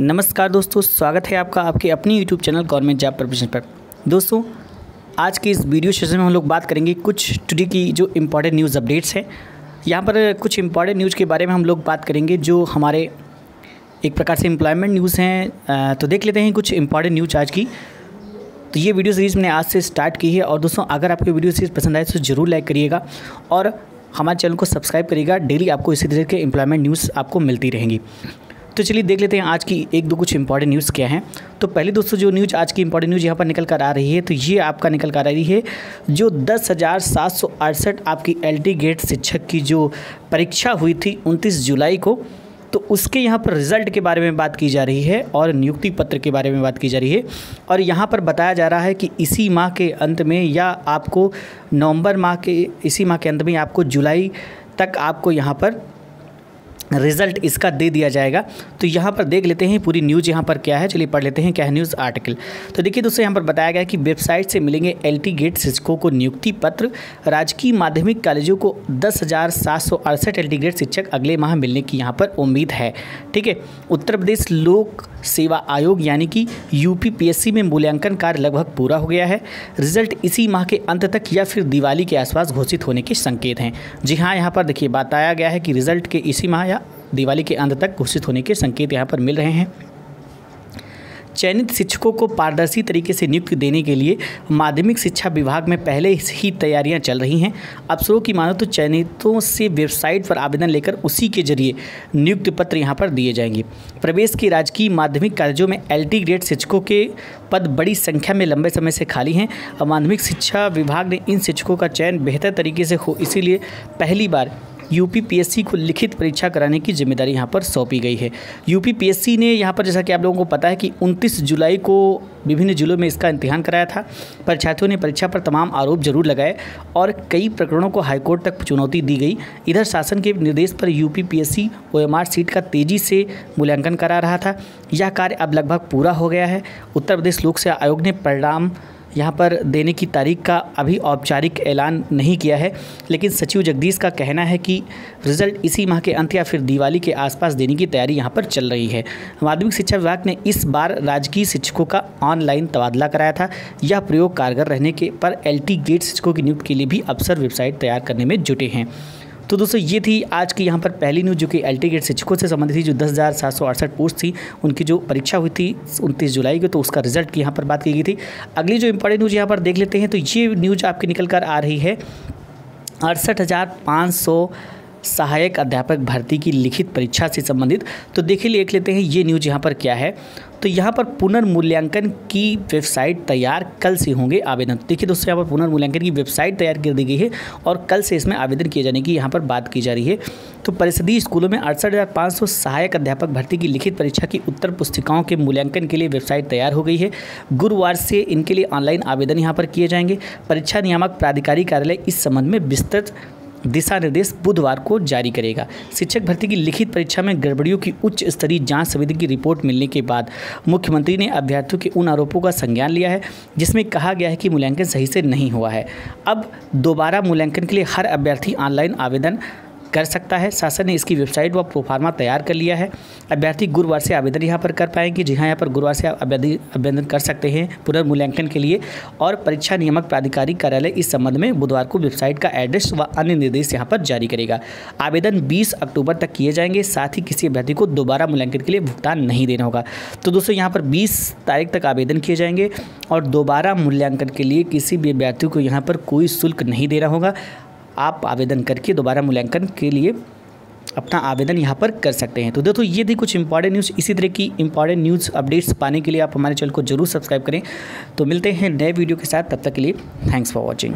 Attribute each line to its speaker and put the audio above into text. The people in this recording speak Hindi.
Speaker 1: नमस्कार दोस्तों, स्वागत है आपका आपके अपनी YouTube channel government job preparation पर। दोस्तों, आज के इस वीडियो सेशन में हम लोग बात करेंगे कुछ टुडे की जो इंपॉर्टेंट न्यूज़ अपडेट्स हैं। यहाँ पर कुछ इंपॉर्टेंट न्यूज़ के बारे में हम लोग बात करेंगे जो हमारे एक प्रकार से एम्प्लॉयमेंट न्यूज़ हैं। तो देख लेते हैं कुछ इंपॉर्टेंट न्यूज़ आज की। तो ये वीडियो सीरीज़ मैंने आज से स्टार्ट की है और दोस्तों, अगर आपको वीडियो सीरीज़ पसंद आए तो ज़रूर लाइक करिएगा और हमारे चैनल को सब्सक्राइब करिएगा। डेली आपको इसी तरह के एम्प्लॉयमेंट न्यूज़ आपको मिलती रहेंगी। तो चलिए देख लेते हैं आज की एक दो कुछ इंपॉर्टेंट न्यूज़ क्या हैं। तो पहले दोस्तों, जो न्यूज़ आज की इंपॉर्टेंट न्यूज़ यहाँ पर निकल कर आ रही है तो ये आपका निकल कर आ रही है, जो दस हज़ार सात सौ अड़सठ आपकी एल टी गेट शिक्षक की जो परीक्षा हुई थी उनतीस जुलाई को तो उसके यहाँ पर रिज़ल्ट के बारे में बात की जा रही है और नियुक्ति पत्र के बारे में बात की जा रही है। और यहाँ पर बताया जा रहा है कि इसी माह के अंत में या आपको नवंबर माह के, इसी माह के अंत में आपको जुलाई तक आपको यहाँ पर रिज़ल्ट इसका दे दिया जाएगा। तो यहाँ पर देख लेते हैं, पूरी न्यूज़ यहाँ पर क्या है, चलिए पढ़ लेते हैं, क्या है न्यूज़ आर्टिकल। तो देखिए दोस्तों, यहाँ पर बताया गया कि वेबसाइट से मिलेंगे एल टी गेट शिक्षकों को नियुक्ति पत्र। राजकीय माध्यमिक कॉलेजों को दस हज़ार सात सौ अड़सठ एल टी गेट शिक्षक अगले माह मिलने की यहाँ पर उम्मीद है। ठीक है, उत्तर प्रदेश लोक सेवा आयोग यानी कि यूपीपीएससी में मूल्यांकन कार्य लगभग पूरा हो गया है। रिज़ल्ट इसी माह के अंत तक या फिर दिवाली के आसपास घोषित होने के संकेत हैं। जी हाँ यहाँ पर देखिए, बताया गया है कि रिज़ल्ट के इसी माह या दिवाली के अंत तक घोषित होने के संकेत यहाँ पर मिल रहे हैं। चयनित शिक्षकों को पारदर्शी तरीके से नियुक्ति देने के लिए माध्यमिक शिक्षा विभाग में पहले ही तैयारियाँ चल रही हैं। अफसरों की मानो तो चयनितों से वेबसाइट पर आवेदन लेकर उसी के ज़रिए नियुक्ति पत्र यहाँ पर दिए जाएँगे। प्रवेश के राजकीय माध्यमिक कॉलेजों में एलटी ग्रेड शिक्षकों के पद बड़ी संख्या में लंबे समय से खाली हैं। माध्यमिक शिक्षा विभाग ने इन शिक्षकों का चयन बेहतर तरीके से हो, इसीलिए पहली बार यूपीपीएससी को लिखित परीक्षा कराने की ज़िम्मेदारी यहाँ पर सौंपी गई है। यूपीपीएससी ने यहाँ पर, जैसा कि आप लोगों को पता है कि 29 जुलाई को विभिन्न जिलों में इसका इम्तिहान कराया था। परीक्षार्थियों ने परीक्षा पर तमाम आरोप ज़रूर लगाए और कई प्रकरणों को हाईकोर्ट तक चुनौती दी गई। इधर शासन के निर्देश पर यूपी पीएससी ओएमआर सीट का तेज़ी से मूल्यांकन करा रहा था। यह कार्य अब लगभग पूरा हो गया है। उत्तर प्रदेश लोक सेवा आयोग ने परिणाम यहाँ पर देने की तारीख का अभी औपचारिक ऐलान नहीं किया है, लेकिन सचिव जगदीश का कहना है कि रिज़ल्ट इसी माह के अंत या फिर दिवाली के आसपास देने की तैयारी यहाँ पर चल रही है। माध्यमिक शिक्षा विभाग ने इस बार राजकीय शिक्षकों का ऑनलाइन तबादला कराया था। यह प्रयोग कारगर रहने के पर एल गेट शिक्षकों की नियुक्ति के लिए भी अफसर वेबसाइट तैयार करने में जुटे हैं। तो दोस्तों, ये थी आज की यहाँ पर पहली न्यूज़ जो कि एल टी गेट शिक्षकों से संबंधित थी, जो दस हज़ार सात सौ अड़सठ पोस्ट थी। उनकी जो परीक्षा हुई थी उनतीस जुलाई को तो उसका रिज़ल्ट की यहाँ पर बात की गई थी। अगली जो इंपॉर्टेंट न्यूज़ यहाँ पर देख लेते हैं तो ये न्यूज़ आपकी निकल कर आ रही है अड़सठ हज़ार पाँच सौ सहायक अध्यापक भर्ती की लिखित परीक्षा से संबंधित। तो देखिए, लिख लेते हैं, ये न्यूज़ यहाँ पर क्या है? तो यहाँ पर पुनर्मूल्यांकन की वेबसाइट तैयार कल से होंगे आवेदन। देखिए दोस्तों, यहाँ पर पुनर्मूल्यांकन की वेबसाइट तैयार कर दी गई है और कल से इसमें आवेदन किए जाने की यहाँ पर बात की जा रही है। तो परिषदीय स्कूलों में अड़सठ सहायक अध्यापक भर्ती की लिखित परीक्षा की उत्तर पुस्तिकाओं के मूल्यांकन के लिए वेबसाइट तैयार हो गई है। गुरुवार से इनके लिए ऑनलाइन आवेदन यहाँ पर किए जाएँगे। परीक्षा नियामक प्राधिकारी कार्यालय इस संबंध में विस्तृत दिशा निर्देश बुधवार को जारी करेगा। शिक्षक भर्ती की लिखित परीक्षा में गड़बड़ियों की उच्च स्तरीय जाँच समिति की रिपोर्ट मिलने के बाद मुख्यमंत्री ने अभ्यर्थियों के उन आरोपों का संज्ञान लिया है, जिसमें कहा गया है कि मूल्यांकन सही से नहीं हुआ है। अब दोबारा मूल्यांकन के लिए हर अभ्यर्थी ऑनलाइन आवेदन कर सकता है। शासन ने इसकी वेबसाइट व प्रोफार्मा तैयार कर लिया है। अभ्यर्थी गुरुवार से आवेदन यहाँ पर कर पाएँगे। जी हाँ यहाँ पर गुरुवार से आवेदन कर सकते हैं पुनर्मूल्यांकन के लिए और परीक्षा नियामक प्राधिकारी कार्यालय इस संबंध में बुधवार को वेबसाइट का एड्रेस व अन्य निर्देश यहाँ पर जारी करेगा। आवेदन बीस अक्टूबर तक किए जाएँगे। साथ ही किसी अभ्यर्थी को दोबारा मूल्यांकन के लिए भुगतान नहीं देना होगा। तो दोस्तों, यहाँ पर बीस तारीख तक आवेदन किए जाएँगे और दोबारा मूल्यांकन के लिए किसी भी अभ्यर्थी को यहाँ पर कोई शुल्क नहीं देना होगा। आप आवेदन करके दोबारा मूल्यांकन के लिए अपना आवेदन यहाँ पर कर सकते हैं। तो दोस्तों ये थी कुछ इंपॉर्टेंट न्यूज़ इसी तरह की इंपॉर्टेंट न्यूज़ अपडेट्स पाने के लिए आप हमारे चैनल को ज़रूर सब्सक्राइब करें। तो मिलते हैं नए वीडियो के साथ। तब तक के लिए थैंक्स फॉर वॉचिंग